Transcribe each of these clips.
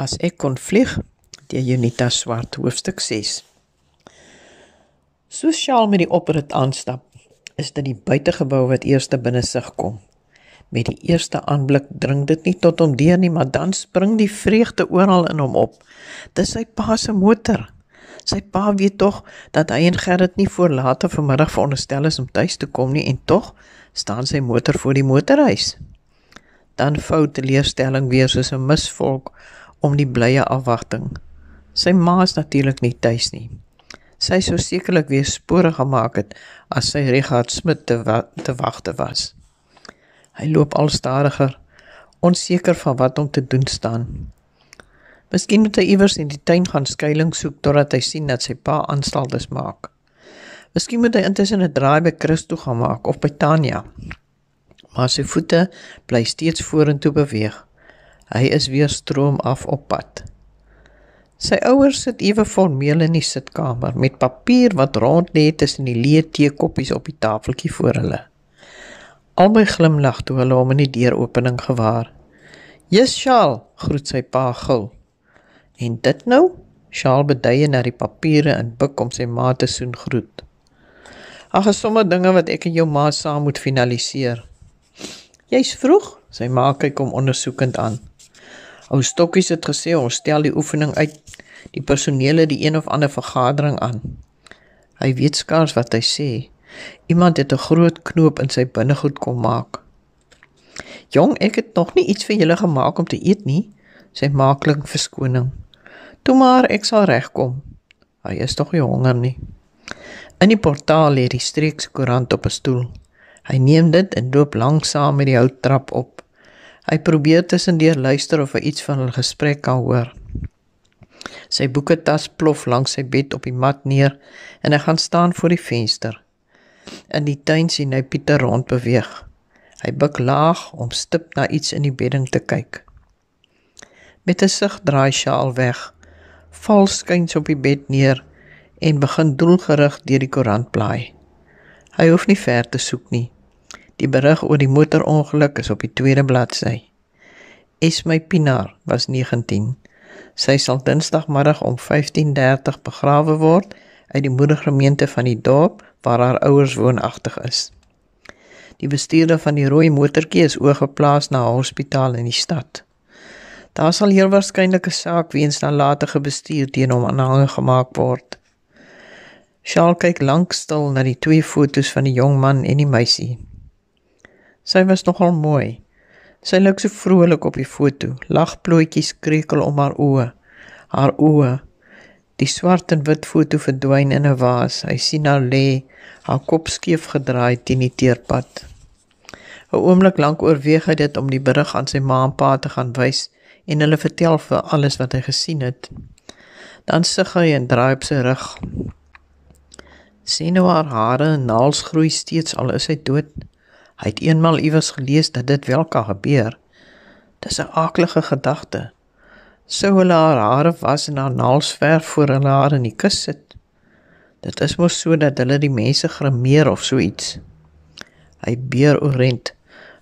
As ek kon vlieg, deur Junita Swart hoofstuk 6. Sosiaal met die oprit aanstap, is dit die buitegebou wat eers binne sig kom. Met die eerste aanblik dring dit nie tot hom deur nie, maar dan spring die vreugde oral in hom op. Dis sy pa se motor. Sy pa weet tog dat hy en Gerrit nie voor later vanmiddag veronderstel is om tuis te kom nie en tog staan sy motor voor die motorhuis. Dan vou teleurstelling weer soos 'n misvolk om die blye afwagting. Sy ma is natuurlik nie tuis nie. Sy sou sekerlik weer spore gemaak het as sy Richard Smit te, wa te wagte was. Hy loop al stadiger, onseker van wat om te doen staan. Miskien moet hy iewers in die tuin gaan skuilings soek totdat hy sien dat sy pa aanstaltes maak. Miskien moet hy intussen 'n draai by Christo gaan maak of by Tanya. Maar sy voete bly steeds vorentoe beweeg. Hy is weer stroom af op pad. Sy ouers sit ewe formeel in die sitkamer met papier wat rond lê tussen die leë teekoppies op die tafeltjie voor hulle. Albei glimlag toe hulle hom in die deuropening gewaar. "Jes, Shaal," groet sy pa gul. "En dit nou?" Shaal beduie na die papiere en buig om sy ma te soen groet. "Ag, is sommer dinge wat ek en jou ma saam moet finaliseer." "Jy's vroeg," sy ma kyk hom ondersoekend aan. Ou Stokkies het gesê ons stel die oefening uit die personele die een of ander vergadering aan. Hy weet skaars wat hy sê. Iemand het 'n groot knoop in sy binnegoed kom maak. Jong, ek het nog nie iets vir julle gemaak om te eet nie, sê maaklik verskoning. Toe maar, ek sal regkom. Hy is tog nie honger nie. In die portaal lê die streekse koerant op 'n stoel. Hy neem dit en loop lanksaam met die houttrap op. Hy probeer tussendeur luister of hy iets van hulle gesprek kan hoor. Sy boeketas plof langs sy bed op die mat neer en hy gaan staan voor die venster. In die tuin sien hy Pieter rond beweeg. Hy buig laag om stip na iets in die bedding te kyk. Met 'n sug draai sy al weg. Val skuins op die bed neer en begin doelgerig deur die koerant blaai. Hy hoef nie ver te soek nie. Die berig oor die motorongeluk is op die tweede bladsy. Esmy Pinaar was 19. Sy sal Dinsdagmiddag om 15:30 begrawe word uit die moedergemeente van die dorp waar haar ouers woonagtig is. Die bestuurder van die rooi motortjie is oorgeplaas na 'n hospitaal in die stad. Daar sal heel waarskynlik 'n saak weens nalatige bestuur teen hom aanhang gemaak word. Shaal kyk lank stil na die twee foto's van die jong man en die meisie. Sy was nogal mooi. Sy lyk so vrolik op die foto. Lagplooitjies krekel om haar oë. Haar oë. Die swart en wit foto verdwyn in 'n waas. Hy sien haar lê, haar kop skeef gedraai teen die teerpad. 'n Oomblik lank oorweeg hy dit om die berig aan sy ma en pa te gaan wys en hulle vertel vir alles wat hy gesien het. Dan sug hy en draai op sy rug. Sien hoe haar hare en naels groei steeds al is hy dood. Hy het eenmal iewers gelees dat dit wel kan gebeur. Dis 'n aaklige gedagte. Sou hulle haar hare was en haar naels verf voor hulle haar in die kus sit. Dit is mos so dat hulle die mense grimeer of so iets. Hy beer orent.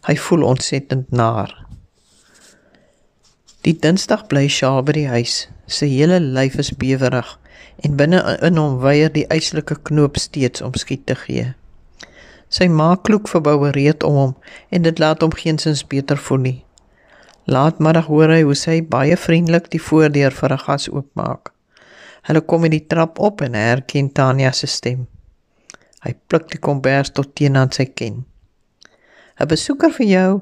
Hy voel ontsettend naar. Die Dinsdag bly Shaal by die huis. Sy hele lyf is bewerig en binne in hom weier die eislike knoop steeds om skiet te gee. Sy ma kloek verbouer reed om hom en dit laat hom geensins beter voel nie. Laatmiddag hoor hy hoe sy baie vriendelik die voordeur vir 'n gas oopmaak. Hulle kom in die trap op en herken Tanya se stem. Hy pluk die kombers tot teen aan sy kin. 'n Besoeker vir jou.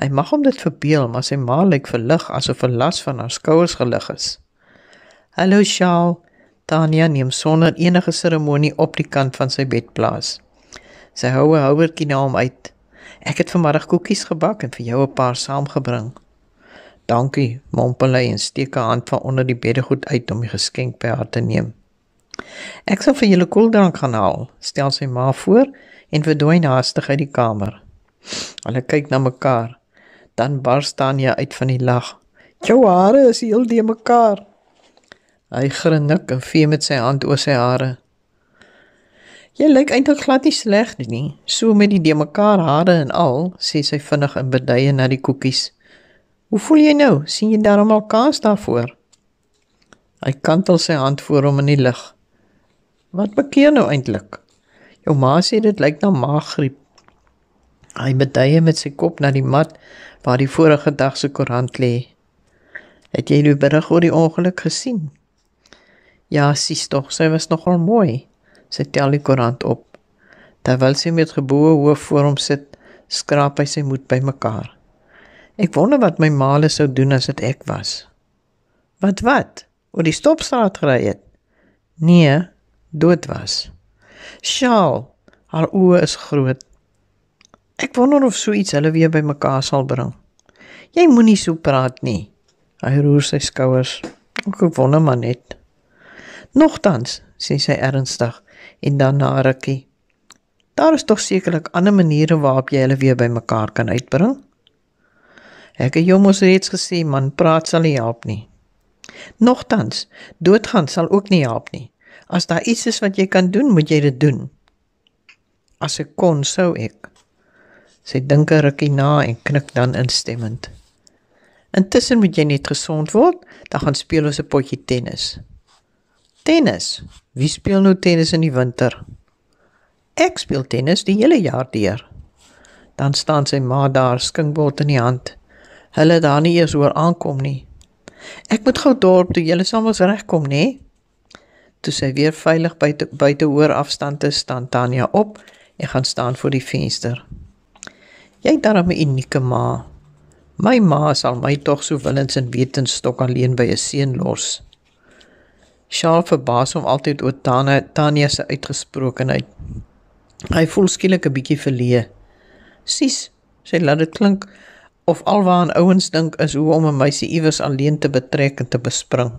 Hy mag hom dit verbeel, maar sy ma lyk verlig asof 'n las van haar skouers gelig is. "Hallo, Shaal." Tanya neem sonder enige seremonie op die kant van sy bed plaas. Sy hou 'n houertjie na hom uit. Ek het vanmiddag koekies gebak en vir jou 'n paar saamgebring. Dankie, mompel hy en steek 'n hand van onder die beddegoed uit om die geskenk by haar te neem. Ek sal vir julle koeldrank gaan haal, stel sy ma voor en verdwyn haastig uit die kamer. Hulle kyk na mekaar. Dan bars Tanya uit van die lag. "Jou hare is heel de mekaar." Hy grinnik en vee met sy hand oor sy hare. Jy lyk eintlik glad nie sleg nie, so met die de mekaar hare en al, sê sy vinnig in beduie na die koekies. Hoe voel jy nou? sien jy darmal kans daarvoor? Hy kantel sy hand voor hom in die lug. Wat bekeer nou eintlik? Jou ma sê dit lyk na maaggriep. Hy beduie met sy kop na die mat waar die vorige dag se koerant lê. Het jy die berig oor die ongeluk gesien? Ja, sies tog, sy was nogal mooi. Sy tel die koerant op. Terwyl sy met geboue hoof voor hom sit, skraap hy sy moed bymekaar. Ek wonder wat my maale sou doen as dit ek was. Wat wat? Oor die stopstraat gery het? Nee, dood was. Sjaal, haar oë is groot. Ek wonder of so iets hulle weer bymekaar sal bring. Jy moenie so praat nie. Hy roer sy skouers. Ek wonder maar net. Nogtans, sê sy ernstig en dan na rukkie. Daar is tog sekerlik ander maniere waarop jy hulle weer bymekaar kan uitbring. Ek het jou mos reeds gesê man, praat sal nie help nie. Nogtans, doodgaan sal ook nie help nie. As daar iets is wat jy kan doen, moet jy dit doen. As ek kon, sou ek. Sy dink 'n rukkie na en knik dan instemmend. Intussen moet jy net gesond word, dan gaan speel ons 'n potjie tennis. Tennis. Wie speel nou tennis in die winter? Ek speel tennis die hele jaar deur. Dan staan sy ma daar skinkbord in die hand. Hulle daar nie eers oor aankom nie. Ek moet gou dorp toe julle sal mos regkom, nê? Toe sy weer veilig buite buite hoor afstand is, staan Tanya op en gaan staan voor die venster. Jy het darem 'n unieke ma. My ma sal my tog so willens en wetens stok alleen by 'n seun los. Sjaal verbaas hom altyd oor Tanya, Tanya se uitgesprokenheid. Hy voel skielik 'n bietjie verleë. Sis, sy laat dit klink of alwaar ouens dink is hoe om 'n meisie iewers alleen te betrek en te bespring.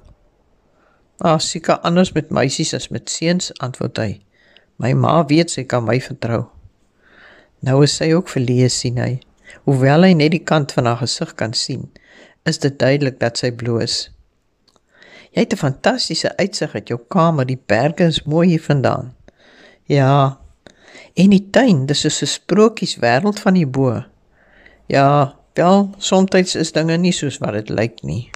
Ah, seker anders met meisies as met seuns, antwoord hy. My ma weet sy kan my vertrou. Nou is sy ook verleë sien hy. Hoewel hy net die kant van haar gesig kan sien, is dit duidelik dat sy bloos. Jy het 'n fantastiese uitsig uit jou kamer, die berge is mooi hier vandaan. Ja. En die tuin, dis so 'n sprokies wêreld van die bo. Ja, wel, soms is dinge nie soos wat dit lyk nie.